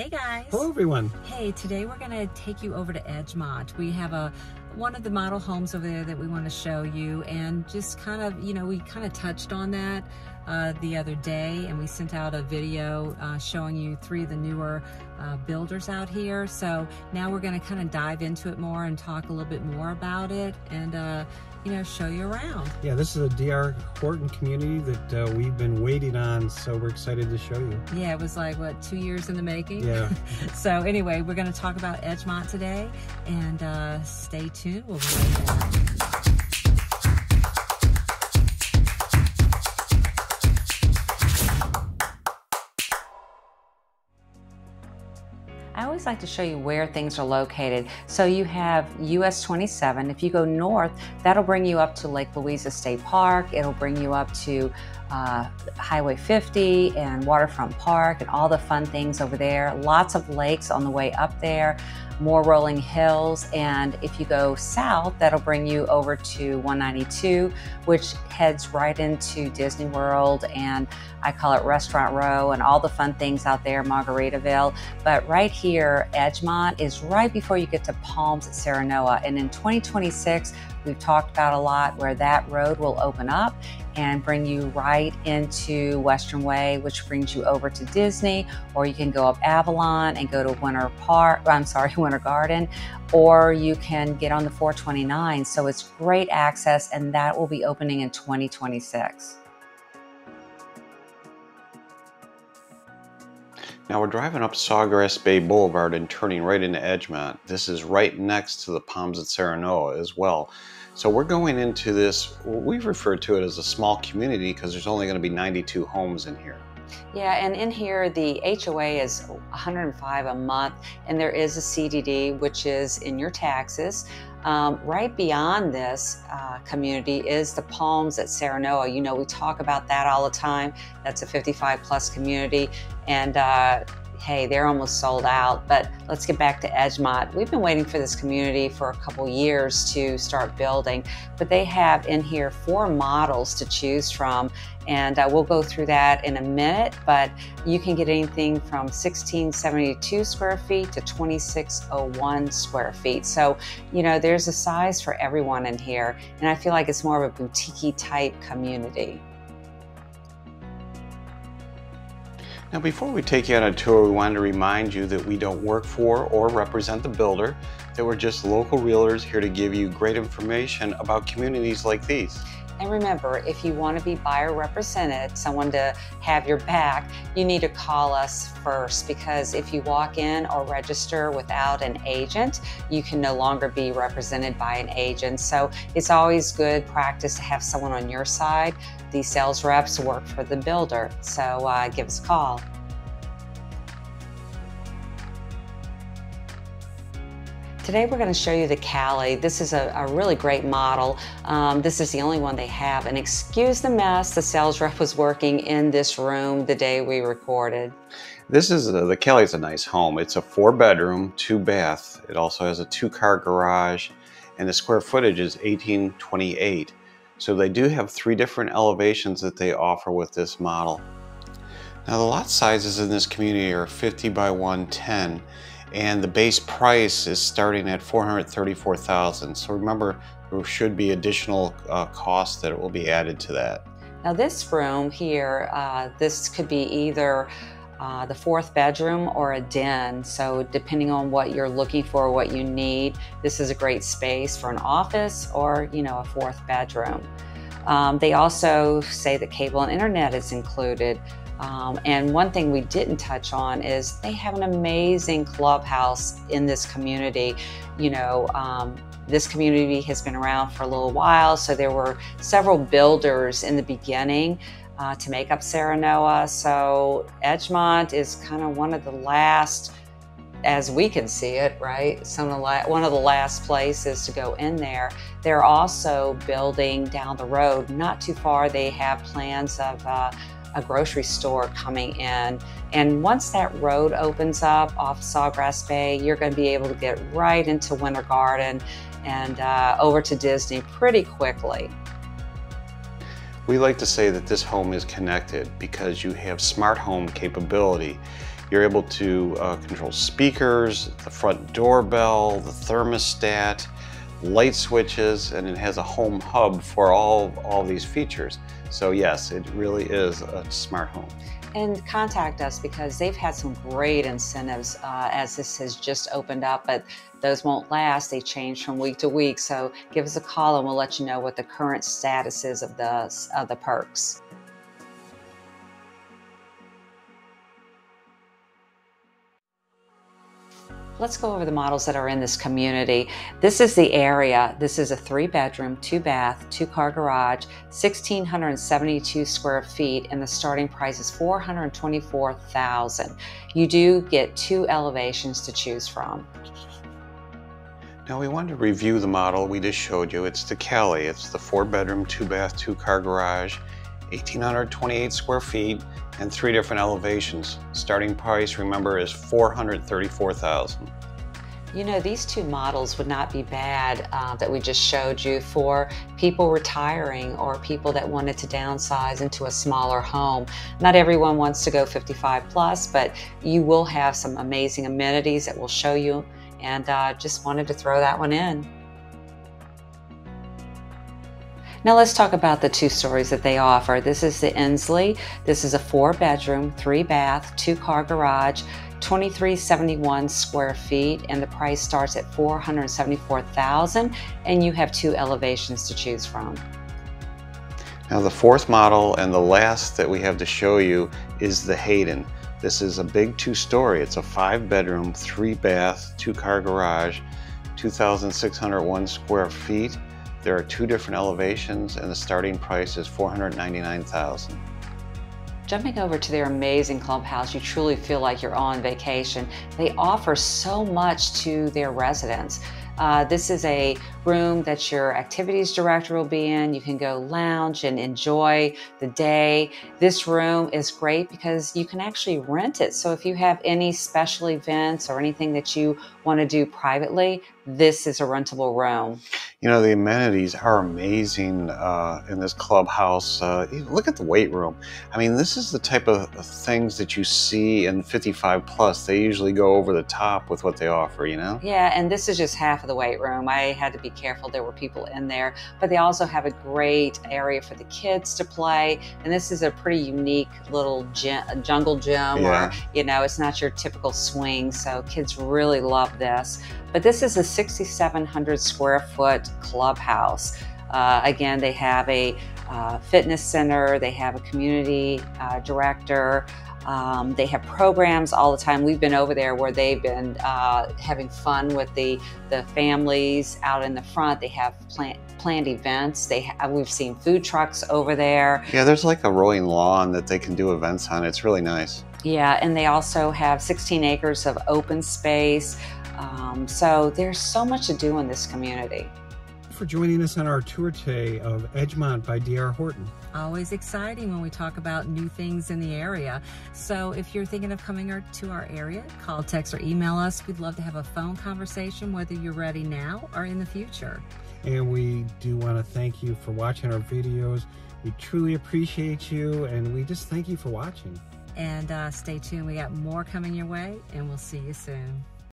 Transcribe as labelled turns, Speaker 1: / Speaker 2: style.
Speaker 1: Hey guys.
Speaker 2: Hello everyone.
Speaker 1: Hey, today we're going to take you over to Edgemont. We have a one of the model homes over there that we want to show you and just kind of, you know, we kind of touched on that uh, the other day and we sent out a video uh, showing you three of the newer uh, builders out here. So now we're going to kind of dive into it more and talk a little bit more about it and, uh, you know, show you around.
Speaker 2: Yeah, this is a DR Horton community that uh, we've been waiting on, so we're excited to show you.
Speaker 1: Yeah, it was like, what, two years in the making?
Speaker 2: Yeah.
Speaker 1: so anyway, we're going to talk about Edgemont today and uh, stay tuned. We'll be right back. Always like to show you where things are located. So you have US 27. If you go north, that'll bring you up to Lake Louisa State Park. It'll bring you up to uh, Highway 50 and Waterfront Park and all the fun things over there. Lots of lakes on the way up there, more rolling hills. And if you go south, that'll bring you over to 192, which heads right into Disney World and I call it Restaurant Row and all the fun things out there, Margaritaville. But right here, Edgemont is right before you get to Palms at Serenoa. And in 2026, we've talked about a lot where that road will open up and bring you right into Western Way, which brings you over to Disney, or you can go up Avalon and go to Winter Park, I'm sorry, Winter Garden, or you can get on the 429. So it's great access, and that will be opening in 2026.
Speaker 3: Now we're driving up Sawgrass Bay Boulevard and turning right into Edgemont. This is right next to the Palms at Serenoa as well. So we're going into this, we've referred to it as a small community because there's only going to be 92 homes in here.
Speaker 1: Yeah, and in here the HOA is 105 a month, and there is a CDD, which is in your taxes. Um, right beyond this uh, community is the Palms at Serenoa. You know, we talk about that all the time. That's a 55 plus community, and uh, hey, they're almost sold out, but let's get back to Edgemont. We've been waiting for this community for a couple years to start building, but they have in here four models to choose from, and uh, we'll go through that in a minute, but you can get anything from 1672 square feet to 2601 square feet. So, you know, there's a size for everyone in here, and I feel like it's more of a boutique type community.
Speaker 3: Now before we take you on a tour, we wanted to remind you that we don't work for or represent the builder, that we're just local realtors here to give you great information about communities like these.
Speaker 1: And remember, if you want to be buyer represented, someone to have your back, you need to call us first because if you walk in or register without an agent, you can no longer be represented by an agent. So it's always good practice to have someone on your side. These sales reps work for the builder, so uh, give us a call. Today we're going to show you the Cali. This is a, a really great model. Um, this is the only one they have. And excuse the mess, the sales rep was working in this room the day we recorded.
Speaker 3: This is, a, the Cali is a nice home. It's a four bedroom, two bath. It also has a two car garage and the square footage is 1828. So they do have three different elevations that they offer with this model. Now the lot sizes in this community are 50 by 110 and the base price is starting at 434,000. So remember, there should be additional uh, costs that will be added to that.
Speaker 1: Now this room here, uh, this could be either uh, the fourth bedroom or a den. So depending on what you're looking for, what you need, this is a great space for an office or, you know, a fourth bedroom. Um, they also say that cable and internet is included. Um, and one thing we didn't touch on is they have an amazing clubhouse in this community. You know, um, this community has been around for a little while, so there were several builders in the beginning uh, to make up Serenoa. So Edgemont is kind of one of the last, as we can see it, right? Some of the one of the last places to go in there. They're also building down the road, not too far. They have plans of uh, a grocery store coming in. And once that road opens up off Sawgrass Bay, you're going to be able to get right into Winter Garden and uh, over to Disney pretty quickly.
Speaker 3: We like to say that this home is connected because you have smart home capability. You're able to uh, control speakers, the front doorbell, the thermostat, light switches, and it has a home hub for all, all these features. So yes, it really is a smart home.
Speaker 1: And contact us because they've had some great incentives uh, as this has just opened up, but those won't last. They change from week to week. So give us a call and we'll let you know what the current status is of the, of the perks. Let's go over the models that are in this community. This is the Aria. This is a three bedroom, two bath, two car garage, 1,672 square feet, and the starting price is 424,000. You do get two elevations to choose from.
Speaker 3: Now we wanted to review the model we just showed you. It's the Cali. It's the four bedroom, two bath, two car garage, 1,828 square feet and three different elevations. Starting price, remember, is 434,000.
Speaker 1: You know, these two models would not be bad uh, that we just showed you for people retiring or people that wanted to downsize into a smaller home. Not everyone wants to go 55 plus, but you will have some amazing amenities that we'll show you and uh, just wanted to throw that one in. Now let's talk about the two stories that they offer. This is the Ensley. This is a four bedroom, three bath, two car garage, 2371 square feet and the price starts at 474,000 and you have two elevations to choose from.
Speaker 3: Now the fourth model and the last that we have to show you is the Hayden. This is a big two-story. It's a five bedroom, three bath, two car garage, 2,601 square feet there are two different elevations and the starting price is 499,000.
Speaker 1: Jumping over to their amazing clubhouse, you truly feel like you're on vacation. They offer so much to their residents. Uh, this is a room that your activities director will be in. You can go lounge and enjoy the day. This room is great because you can actually rent it. So if you have any special events or anything that you want to do privately, this is a rentable room.
Speaker 3: You know, the amenities are amazing uh, in this clubhouse. Uh, look at the weight room. I mean, this is the type of things that you see in 55 plus. They usually go over the top with what they offer, you know?
Speaker 1: Yeah, and this is just half of the weight room. I had to be careful. There were people in there, but they also have a great area for the kids to play. And this is a pretty unique little gym, jungle gym, yeah. or, you know, it's not your typical swing. So kids really love this. But this is a 6,700 square foot clubhouse. Uh, again, they have a uh, fitness center, they have a community uh, director, um, they have programs all the time. We've been over there where they've been uh, having fun with the the families out in the front. They have plant, planned events. They have, we've seen food trucks over there.
Speaker 3: Yeah, there's like a rolling lawn that they can do events on. It's really nice.
Speaker 1: Yeah, and they also have 16 acres of open space. Um, so there's so much to do in this community.
Speaker 2: For joining us on our tour today of Edgemont by D.R. Horton.
Speaker 4: Always exciting when we talk about new things in the area. So if you're thinking of coming to our area, call, text, or email us. We'd love to have a phone conversation, whether you're ready now or in the future.
Speaker 2: And we do want to thank you for watching our videos. We truly appreciate you, and we just thank you for watching.
Speaker 4: And uh, stay tuned. We got more coming your way, and we'll see you soon.